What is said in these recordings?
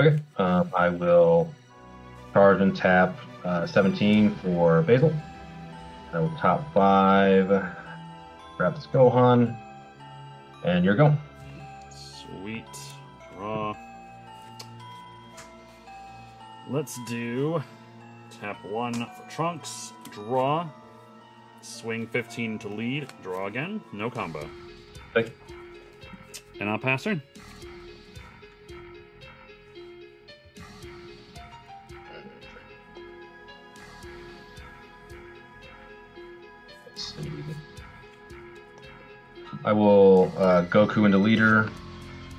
Okay. Um, I will charge and tap uh, 17 for Basil. I will top five. Grab this Gohan. And you're going. Sweet. Draw. Let's do tap one for Trunks, draw, swing 15 to lead, draw again, no combo. Okay. And I'll pass turn. I will uh, Goku into leader,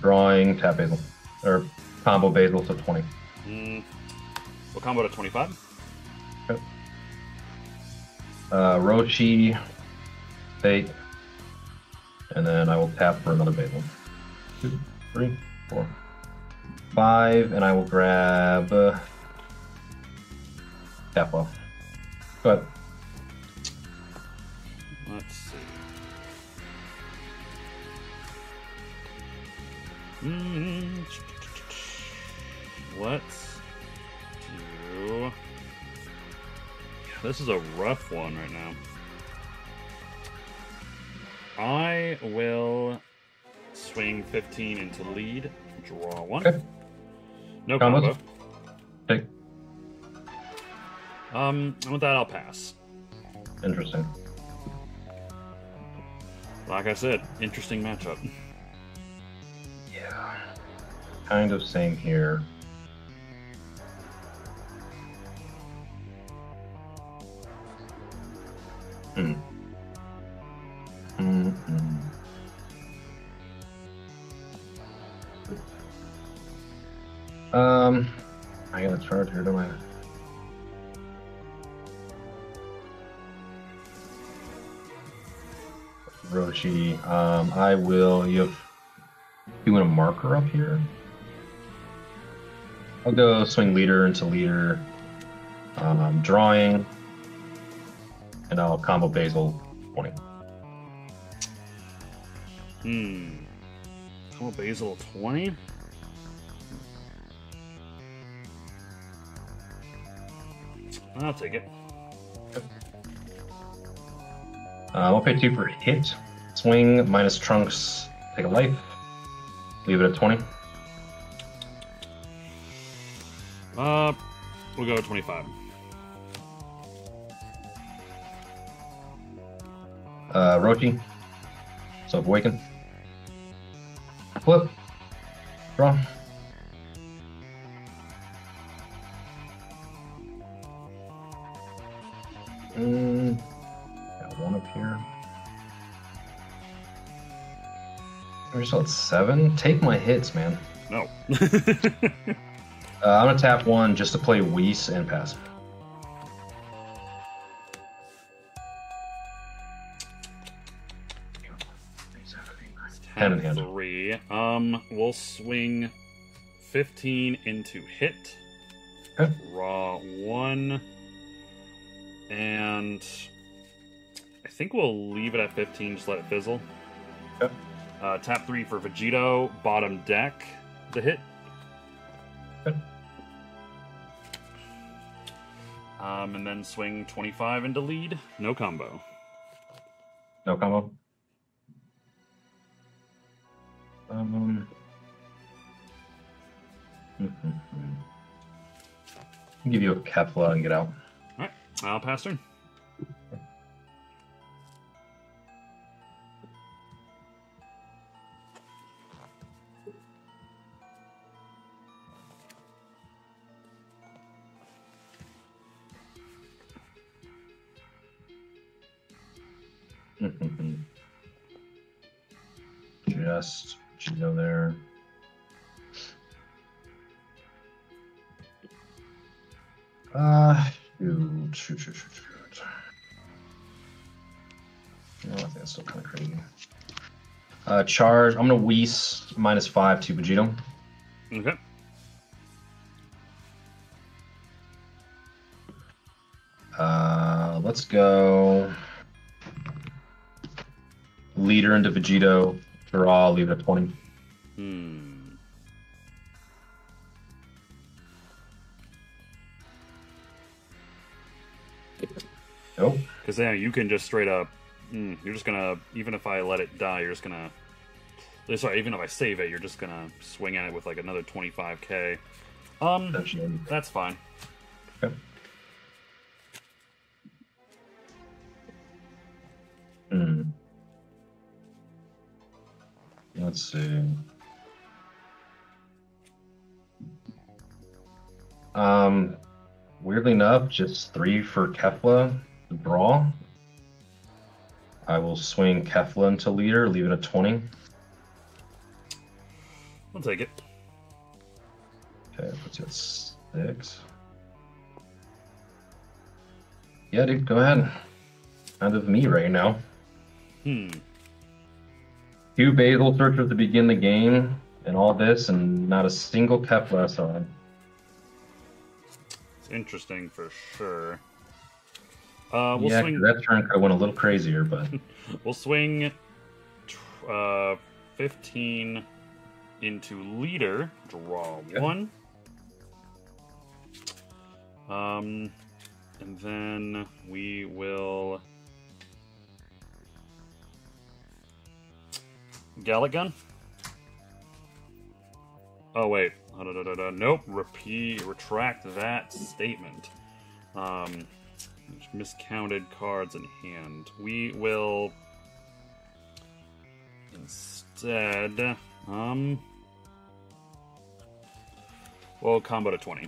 drawing tap Basil. Or combo Basil to 20. Mm. We'll combo to 25. Uh, Roshi, Fate, and then I will tap for another Basil. Two, three, four, five, and I will grab uh, tap off. Go ahead. Mm, Let's do. This is a rough one right now. I will swing 15 into lead, draw one. Okay. No combo. Take. Um, and with that, I'll pass. Interesting. Like I said, interesting matchup. Kind of same here. Hmm. Hmm. hmm. Um, I gotta charge here, don't I? Roshi, um, I will. You have you want a marker up here. I'll go swing leader into leader, um, drawing, and I'll combo Basil 20. Hmm. Combo Basil 20? I'll take it. Uh, I'll pay two for hit, swing minus trunks, take a life, leave it at 20. We'll go 25. Uh, Roshi, so awaken, flip, draw. Mm, got one up here. We're still at seven. Take my hits, man. No. Uh, I'm gonna tap one just to play Whis and pass. Hand in hand. Three. Um, we'll swing 15 into hit. Okay. Draw one. And I think we'll leave it at 15, just let it fizzle. Okay. Uh, tap three for Vegito, bottom deck, the hit. Um, and then swing 25 into lead, no combo. No combo. Um. Give you a Kefla and get out. Alright, I'll pass turn. Shoot, shoot, shoot, shoot. No, I think that's still kind of crazy. Uh, charge. I'm gonna Whis minus five to Vegito. Okay. Uh, let's go. Leader into Vegito. Draw. Leave it at 20. Hmm. Nope. Because then you can just straight up. Mm, you're just gonna even if I let it die, you're just gonna. eh, Sorry, even if I save it, you're just gonna swing at it with like another 25k. Um, that's fine. Okay. Hmm. Let's see. Um, weirdly enough, just three for Kefla draw. I will swing Kefla into leader, leave it at 20. I'll take it. Okay, puts you at six. Yeah, dude, go ahead. Kind of me right now. Hmm. Two Basil searchers to begin the game, and all this, and not a single Kefla on. it. It's interesting for sure. Uh, we'll yeah, swing. that turn could have went a little crazier, but We'll swing. Uh, 15 into leader. Draw Okay. one. Um, and then we will. Galick gun. Oh wait, nope. Repeat, retract that statement. Um, miscounted cards in hand. We will instead, um, well, combo to twenty.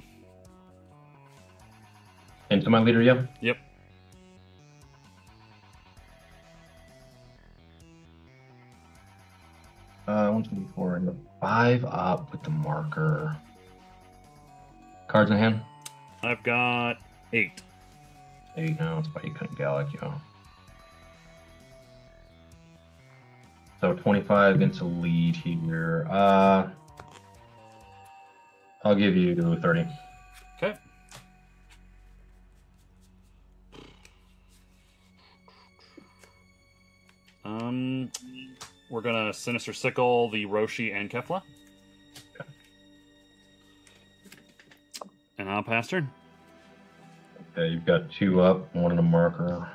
into my leader, yeah. Yep. Uh, one, two, four, and the five up with the marker. Cards in hand. I've got eight. Eight go. It's why you couldn't Galick, yo. So 25 into lead here. Uh, I'll give you 30. Okay. Um, we're gonna sinister sickle the Roshi and Kefla. And I'll pass turn. Okay, you've got two up, one in a marker.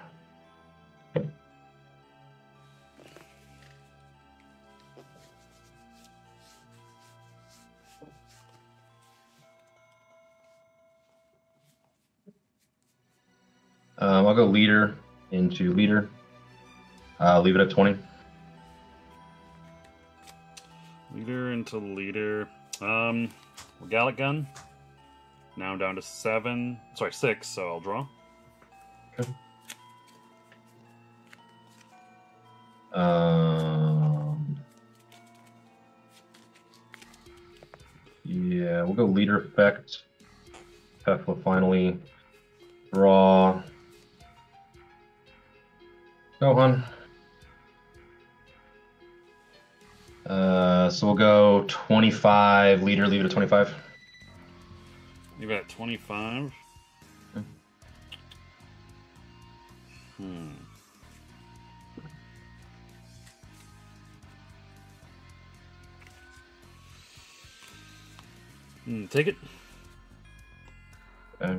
Um, I'll go leader into leader. Uh, leave it at 20. Leader into leader. Um, Galick gun. Now I'm down to seven. Sorry, six. So I'll draw. Okay. Um, yeah, we'll go leader effect. Kefla finally. Draw. Gohan. Uh, so we'll go 25 leader, leave it at 25. You've got 25. Hmm. Hmm. Hmm, take it. Okay.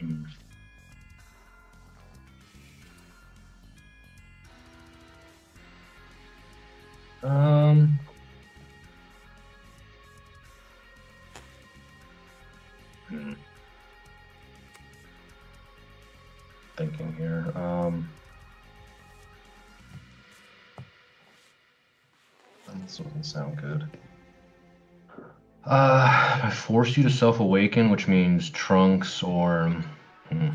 Hmm. Um. Thinking here. Um. This doesn't sound good. Uh, I force you to self awaken, which means trunks or. Hmm.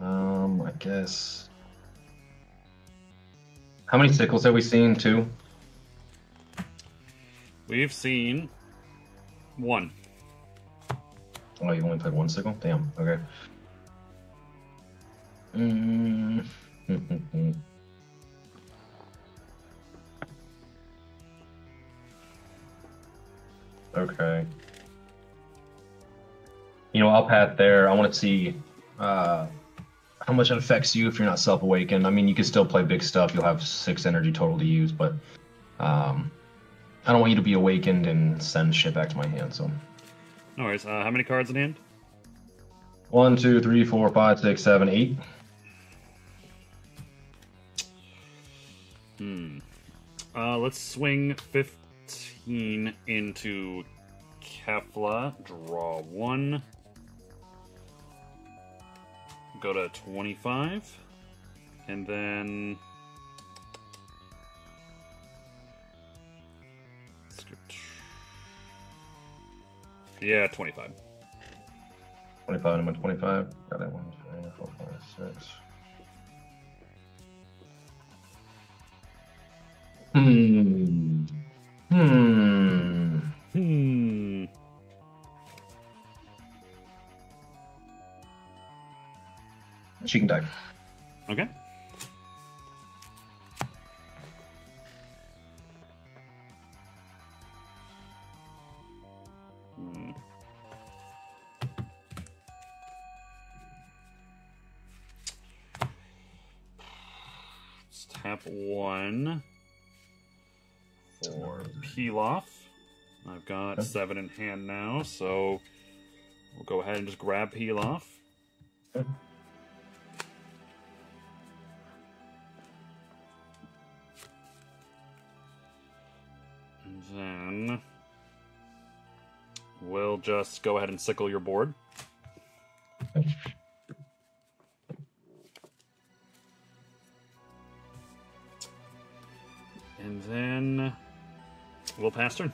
Um, I guess. How many sickles have we seen? Two. We've seen one. Oh, you only played one sickle? Damn. Okay. Mm. okay. You know, I'll pat there. I want to see uh, how much it affects you if you're not self awakened. I mean, you can still play big stuff. You'll have six energy total to use, but um, I don't want you to be awakened and send shit back to my hand. So No worries. Uh, how many cards in hand? one, two, three, four, five, six, seven, eight. Hmm. Uh, let's swing 15 into Kefla. Draw one. Go to 25. And then. Yeah, 25. 25 and my 25. Got that one. Three, four, five, six. Hmm. Hmm. Hmm. She can die. Okay. Got seven in hand now, so we'll go ahead and just grab Pilaf. And then we'll just go ahead and sickle your board. And then we'll pass turn.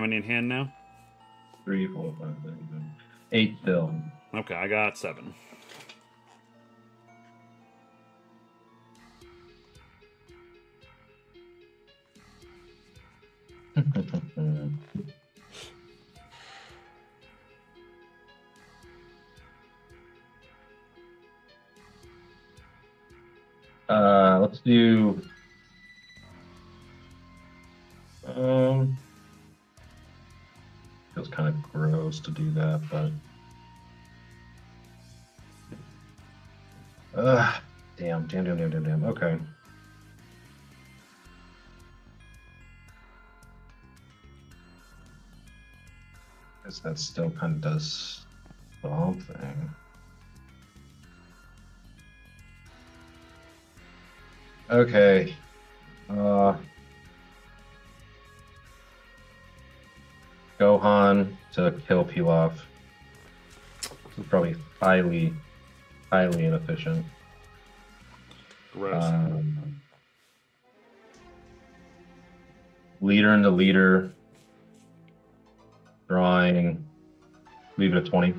How many in hand now? Three, four, five, six, seven. Eight still. Okay, I got seven. uh, let's do. To do that, but. Ugh, damn, damn, damn, damn, damn, damn. Okay. Guess that still kind of does something. Okay. Uh, Gohan to kill Pilaf. This is probably highly, highly inefficient. Gross. Um, leader into leader. Drawing. Leave it at 20.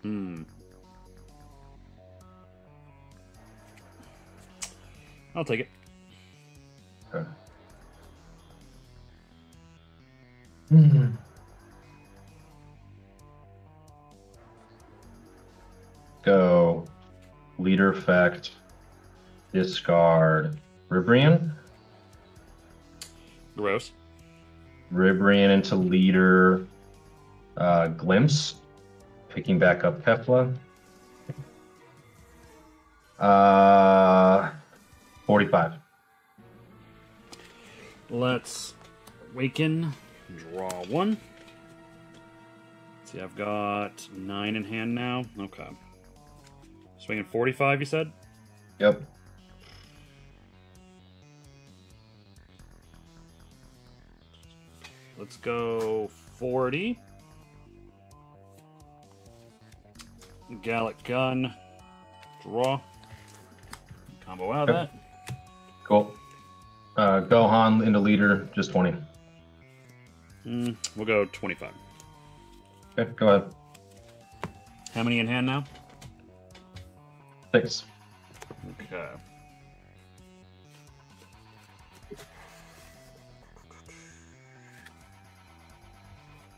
Hmm. I'll take it. Okay. Hmm. Go. Leader effect. Discard. Ribrianne. Gross. Ribrianne into leader. Uh, glimpse. Picking back up Kefla. Uh, 45. Let's awaken. Draw one. See, I've got nine in hand now. Okay. Swinging 45, you said? Yep. Let's go 40. Galick gun. Draw. Combo out of Okay. that. Cool. Uh, Gohan into leader, just 20. Mm, we'll go 25. Okay, go ahead. How many in hand now? Six. Okay.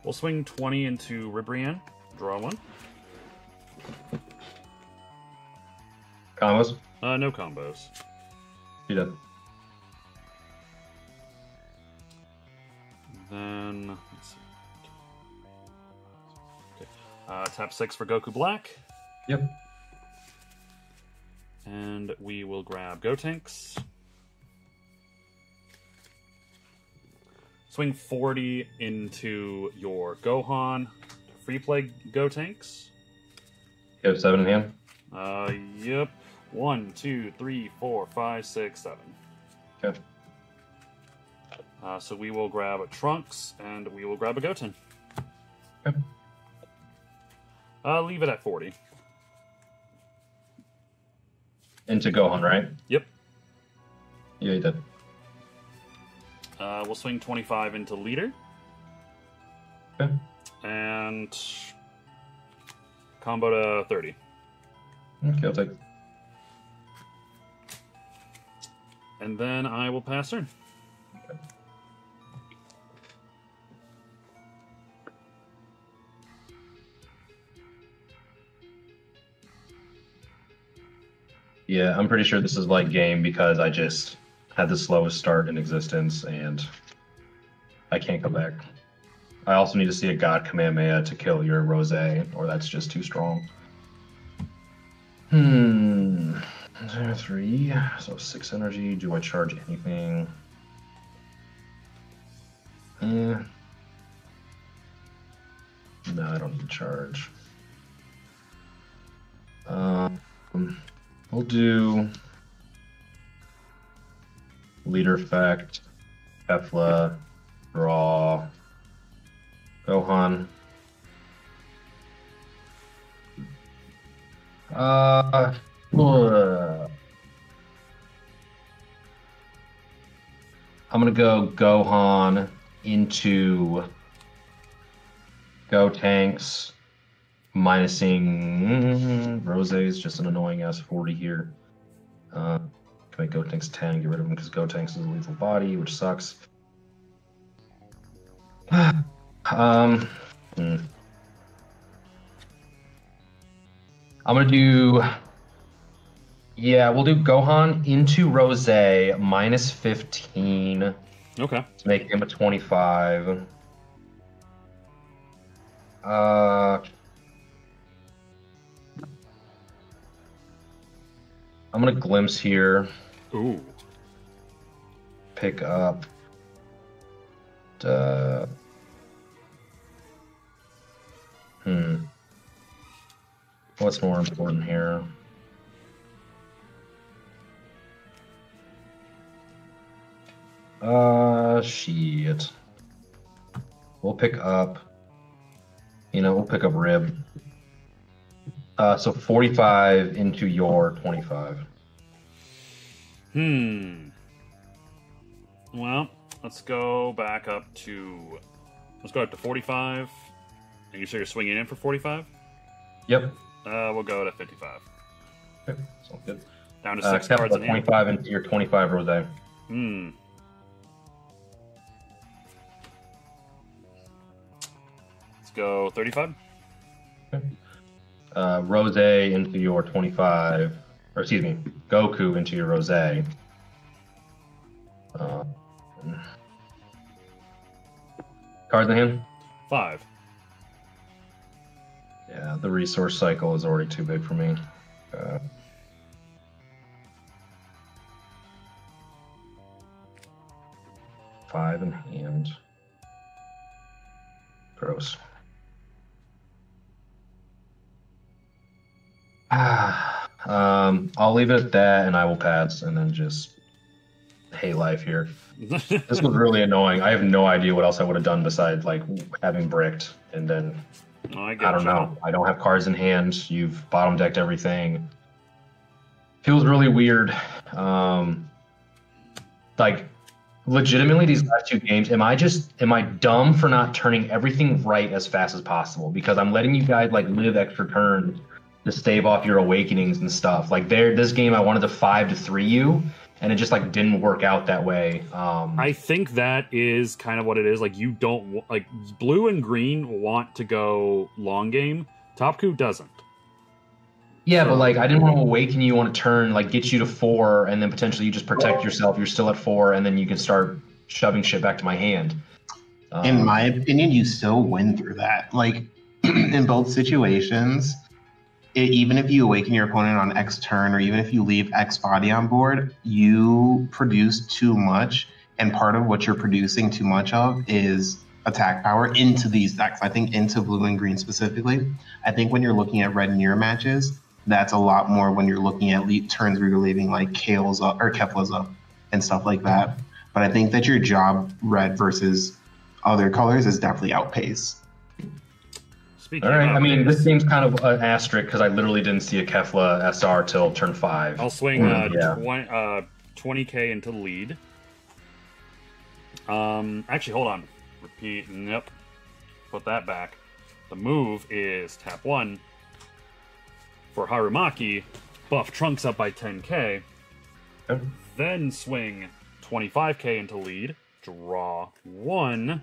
We'll swing 20 into Ribrianne. Draw one. Combos. Uh, no combos. She did. Then, let's see. Okay. Uh, tap six for Goku Black. Yep. And we will grab Gotenks. Swing 40 into your Gohan. Free play Gotenks. You have seven in hand. Uh, yep. One, two, three, four, five, six, seven. Okay. Uh, so we will grab a Trunks and we will grab a Goten. Okay. Uh, leave it at 40. Into Gohan, right? Yep. Yeah, you did. Uh, we'll swing 25 into leader. Okay. And combo to 30. Okay, I'll take. And then I will pass turn. Yeah, I'm pretty sure this is like game because I just had the slowest start in existence and I can't come back. I also need to see a God Kamehameha to kill your Rose, or that's just too strong. Hmm. Three. So six energy. Do I charge anything? Eh. No, I don't need to charge. Um, we'll do leader effect, Kefla, draw, Gohan. Uh, uh, I'm gonna go Gohan into Gotenks, minusing mm, Rose is just an annoying ass 40 here. Uh, can make Gotenks 10, get rid of him because Gotenks is a lethal body, which sucks. um, hmm. I'm gonna do. Yeah, we'll do Gohan into Rose minus 15 Okay. to make him a 25. Uh, I'm gonna glimpse here, Ooh. pick up. Uh, hmm. What's more important here? Uh, shit. We'll pick up. You know, we'll pick up rib. Uh, so 45 into your 25. Hmm. Well, let's go back up to. Let's go up to 45. And you say you're swinging in for 45? Yep. Uh, we'll go to 55. Okay, sounds good. Down to Uh, six Kefla, cards in hand. 25 into your 25 rose. Hmm. Let's go 35. Uh, rose into your 25. Or excuse me, Goku into your rose. Uh, cards in hand? Five. Yeah, the resource cycle is already too big for me. Uh, five in hand. Gross. um, I'll leave it at that, and I will pass, and then just hate life here. This was really annoying. I have no idea what else I would have done besides like having bricked, and then I, I don't you. know. I don't have cards in hand. You've bottom decked everything. Feels really weird. Um, like, legitimately, these last two games, am I just am I dumb for not turning everything right as fast as possible? Because I'm letting you guys like live extra turns to stave off your awakenings and stuff. Like, there, this game, I wanted to five to three you, and it just like didn't work out that way. Um, I think that is kind of what it is. Like you don't like blue and green want to go long game. Topku doesn't. Yeah, but like I didn't want to awaken you on a turn, like get you to four, and then potentially you just protect yourself. You're still at four, and then you can start shoving shit back to my hand. Um, In my opinion, you still win through that. Like in both situations, it, even if you awaken your opponent on X turn, or even if you leave X body on board, you produce too much. And part of what you're producing too much of is attack power into these decks. I think into blue and green specifically. I think when you're looking at red mirror matches, that's a lot more when you're looking at le- turns where you're leaving like Kale's up or Kefla's up and stuff like that. But I think that your job red versus other colors is definitely outpace. Speaking All right. I mean, this seems kind of an asterisk because I literally didn't see a Kefla SR till turn five. I'll swing uh, Yeah. 20, uh, 20k into the lead. Um, actually, hold on. Repeat. Nope. Put that back. The move is tap one for Harumaki, buff Trunks up by 10k, Okay. then swing 25k into lead, draw one,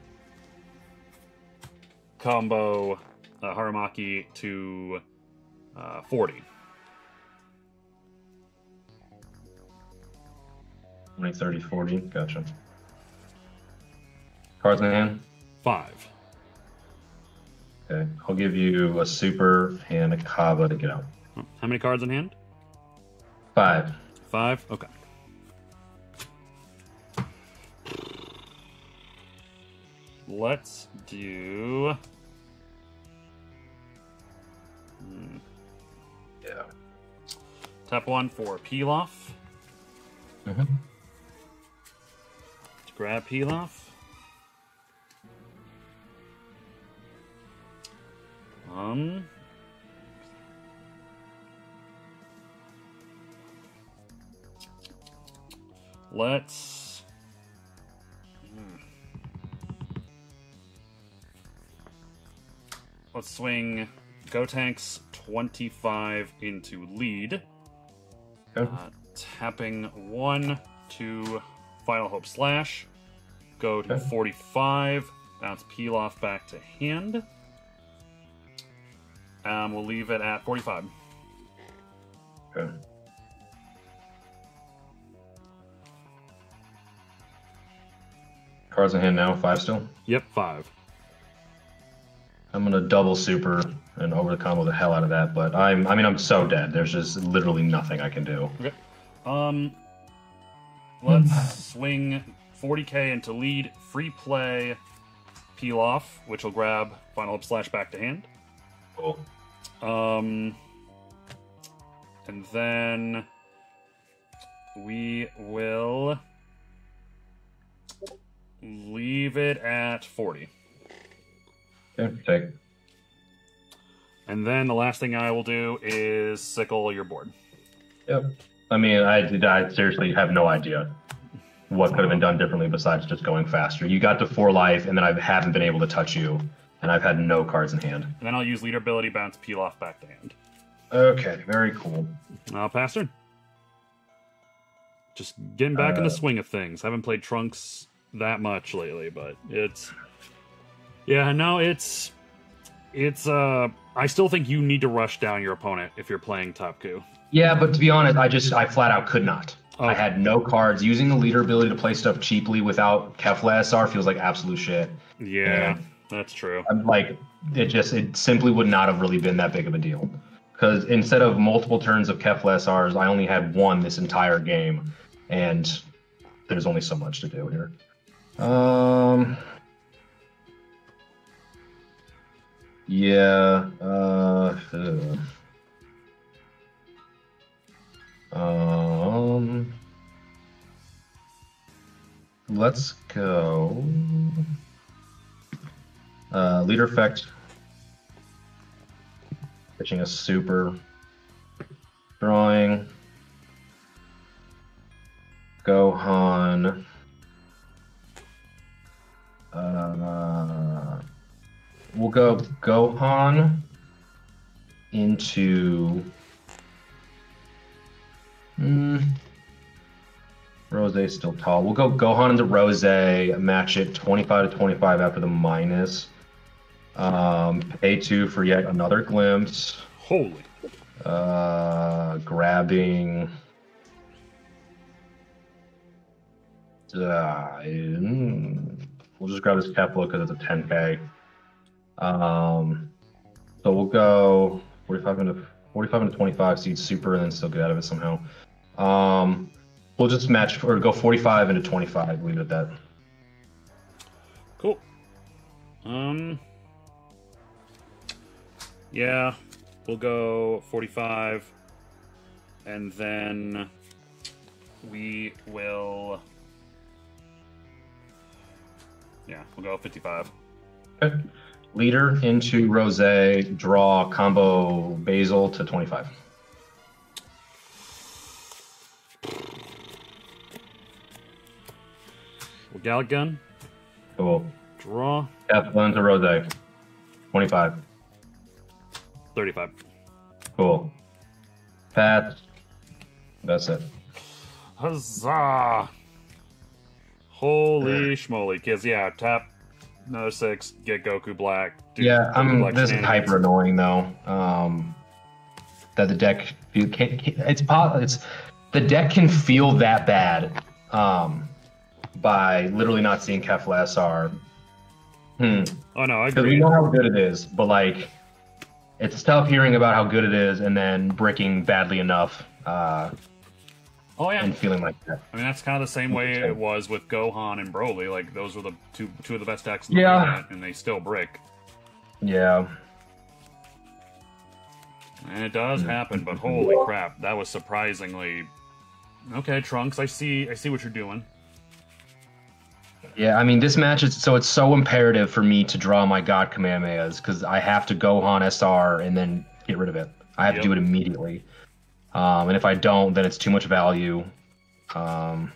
combo uh, Harumaki to uh, 40. 20, 30, 40. Gotcha. Cards in hand. Five. Okay. I'll give you a super and a Kava to get out. How many cards in hand? Five. Five? Okay. Let's do. Yeah. Tap one for Pilaf. Mhm. Let's grab Pilaf. Um. Let's. Hmm. Let's swing Gotenks 25 into lead. Okay. Uh, tapping one to Final Hope Slash. Go to Okay. 45. Bounce Pilaf back to hand. Um, we'll leave it at 45. Okay. Cards in hand now. Five still. Yep, five. I'm gonna double super and over the combo the hell out of that, but I'm I mean I'm so dead. There's just literally nothing I can do. Okay. Um, let's swing 40k into lead. Free play, Pilaf, which will grab Final Hope Slash back to hand. Cool. Um, and then we will leave it at 40. Okay, take. And then the last thing I will do is sickle your board. Yep. I mean, I. I seriously have no idea what could have been done differently besides just going faster. You got to four life, and then I haven't been able to touch you, and I've had no cards in hand. And then I'll use leader ability bounce Pilaf back to hand. Okay, very cool. I'll pass turn. Just getting back in the Uh, swing of things. Haven't played Trunks that much lately, but it's yeah, no, it's it's uh I still think you need to rush down your opponent if you're playing Topku. Yeah, but to be honest, I just I flat out could not. I had no cards. Using the leader ability to play stuff cheaply without Kefla SR feels like absolute shit. Yeah, Yeah. that's true. I'm like, it just it simply would not have really been that big of a deal. Because instead of multiple turns of Kefla SRs, I only had one this entire game, and there's only so much to do here. Um. Yeah. Uh. ugh. Um. Let's go. Uh, leader effect. Pitching a super. Drawing. Gohan. Uh, we'll go Gohan into. Mm, Rose still tall. We'll go Gohan into Rose, match it 25 to 25 after the minus. Um, pay two for yet another glimpse. Holy. Uh, grabbing. Uh, we'll just grab this Kefla because it's a 10k. Um, so we'll go 45 into 45 into 25 seeds super and then still get out of it somehow. Um, we'll just match or go 45 into 25. Leave it at that. Cool. Um. Yeah, we'll go 45, and then we will. Yeah, we'll go 55. Okay. Leader into Rose, draw combo Basil to 25. We'll Galick Gun, Cool. draw Catherine to Rose, 25. 35. Cool. Pat, that's it. Huzzah! Holy schmoly, kids! Yeah, tap another six, get Goku Black. do Yeah, I'm. Black This is hyper annoying though. Um, that the deck you can it's it's the deck can feel that bad. Um, by literally not seeing Kefla SR. Hmm. Oh no, I Because we know how good it is, but like, it's tough hearing about how good it is and then bricking badly enough uh, Oh yeah, and feeling like that. I mean that's kind of the same way it was with Gohan and Broly. Like those were the two two of the best decks in the Yeah. format, and they still brick. Yeah. And it does Mm. happen, but holy crap, that was surprisingly okay. Trunks, I see, I see what you're doing. Yeah, I mean, this match is so it's so imperative for me to draw my God Kamehamehas because I have to Gohan SR and then get rid of it. I have Yep. to do it immediately. Um, and if I don't, then it's too much value. Um,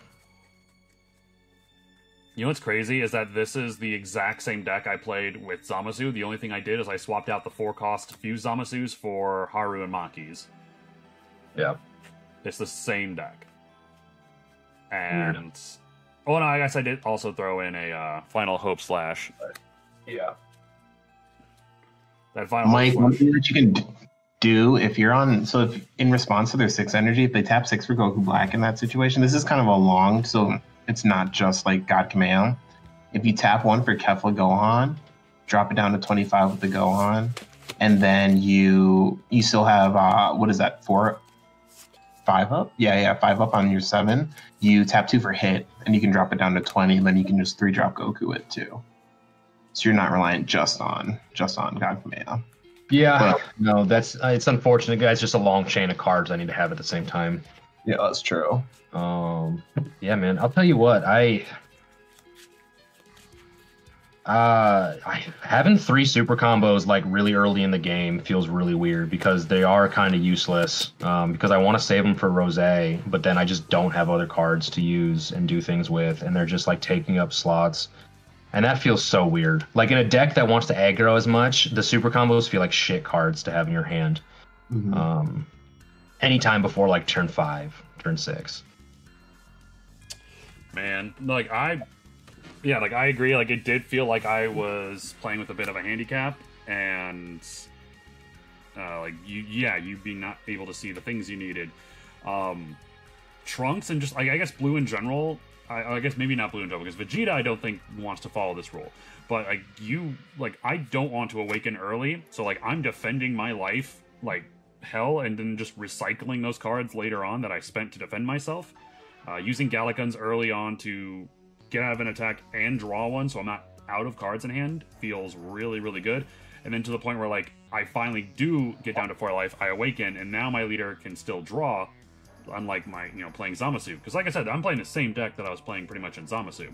You know what's crazy is that this is the exact same deck I played with Zamasu. The only thing I did is I swapped out the four cost fuse Zamasus for Haru and Makis. yeah. It's the same deck. And oh no, I guess I did also throw in a uh, Final Hope slash. Yeah. That Final Mike, Hope one thing that you can d- do if you're on, so if in response to their six energy, if they tap six for Goku Black in that situation, this is kind of a long, so it's not just like God Command. If you tap one for Kefla Gohan, drop it down to 25 with the Gohan, and then you you still have uh what is that four five up? Yeah yeah five up on your seven. You tap two for hit and you can drop it down to 20 and then you can just three drop goku it too. So you're not reliant just on just on god command Yeah. Well- no, that's uh, it's unfortunate. guys. just a long chain of cards I need to have at the same time. yeah that's true Um, yeah, man. I'll tell you what. I, uh, I having three super combos like really early in the game feels really weird because they are kind of useless. Um, because I want to save them for Rose, but then I just don't have other cards to use and do things with, and they're just like taking up slots. And that feels so weird. Like in a deck that wants to aggro as much, the super combos feel like shit cards to have in your hand. Um, anytime before like turn five, turn six. man like i yeah like i agree like it did feel like i was playing with a bit of a handicap and uh like you yeah you being not able to see the things you needed um trunks and just like i guess blue in general I, I guess maybe not blue and general because vegeta i don't think wants to follow this rule. But like you like i don't want to awaken early so like i'm defending my life like hell and then just recycling those cards later on that i spent to defend myself. Uh, using Galick guns early on to get out of an attack and draw one, so I'm not out of cards in hand, feels really, really good. And then to the point where like I finally do get down to four life, I awaken, and now my leader can still draw, unlike my you know playing Zamasu. Because like I said, I'm playing the same deck that I was playing pretty much in Zamasu.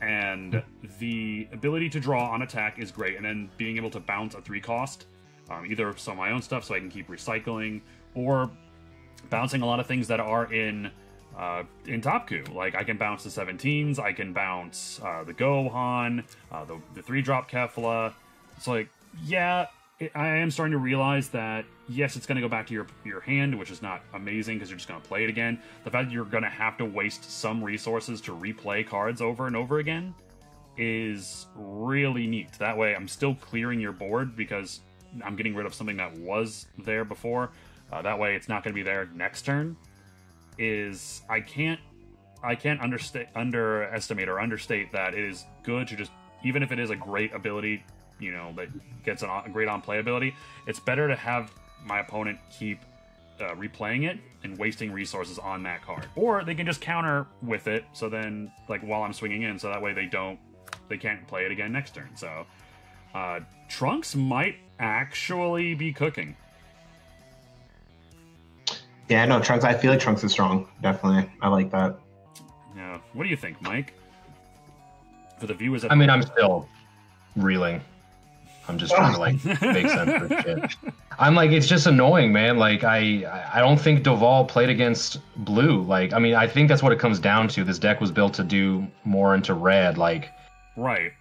And the ability to draw on attack is great, and then being able to bounce a three cost, um, either some of my own stuff so I can keep recycling, or bouncing a lot of things that are in uh, in Topku. Like I can bounce the 17s, I can bounce uh, the Gohan, uh, the, the three drop Kefla. It's like, yeah, I am starting to realize that yes, it's going to go back to your your hand, which is not amazing because you're just going to play it again. The fact that you're going to have to waste some resources to replay cards over and over again is really neat. That way, I'm still clearing your board because I'm getting rid of something that was there before. Uh, that way, it's not going to be there next turn is I can't I can't understate underestimate or understate that it is good to just even if it is a great ability, you know, that gets an, a great on play ability, it's better to have my opponent keep uh, replaying it and wasting resources on that card, or they can just counter with it. So then, like while I'm swinging in, so that way they don't, they can't play it again next turn. So uh, Trunks might actually be cooking. Yeah, no, Trunks. I feel like Trunks is strong. Definitely, I like that. Yeah. What do you think, Mike? For the viewers, at I mean, I'm still reeling. I'm just trying to like make sense of shit. I'm like, it's just annoying, man. Like, I I don't think Doval played against blue. Like, I mean, I think that's what it comes down to. This deck was built to do more into red. Like, right.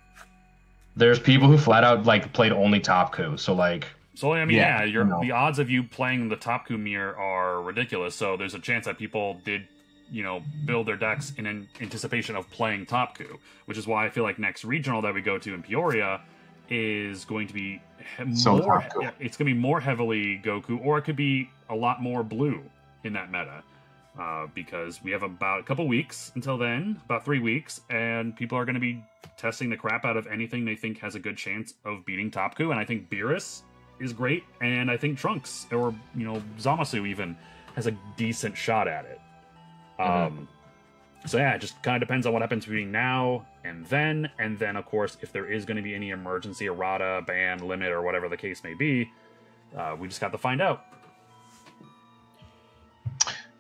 there's people who flat out like played only Topku. So like, So I mean, yeah, Yeah, your no. the odds of you playing the top Kumir are ridiculous. So there's a chance that people did, you know, build their decks in an anticipation of playing Topku, which is why I feel like next regional that we go to in Peoria is going to be he- So more. Top yeah, It's going to be more heavily Goku, or it could be a lot more blue in that meta. Uh, because we have about a couple weeks until then, about three weeks, and people are going to be testing the crap out of anything they think has a good chance of beating Topku. And I think Beerus is great, and I think Trunks or you know Zamasu even has a decent shot at it. Um, so yeah, it just kind of depends on what happens between now and then, and then of course if there is going to be any emergency errata, ban, limit, or whatever the case may be, uh, we just got to find out.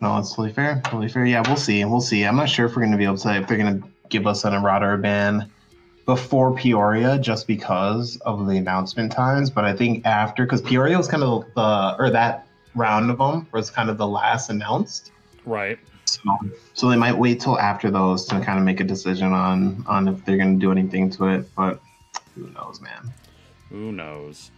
No, it's totally fair. Totally fair. Yeah, we'll see. We'll see. I'm not sure if we're going to be able to, if they're going to give us an errata or ban before Peoria just because of the announcement times. But I think after, because Peoria was kind of the, or that round of them was kind of the last announced. Right. So, so they might wait till after those to kind of make a decision on on if they're going to do anything to it. But who knows, man? Who knows?